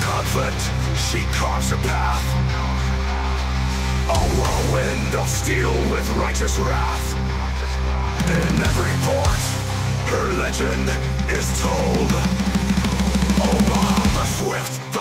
conflict, she carves a path. A whirlwind of steel with righteous wrath. In every port, her legend is told. Oh, the swift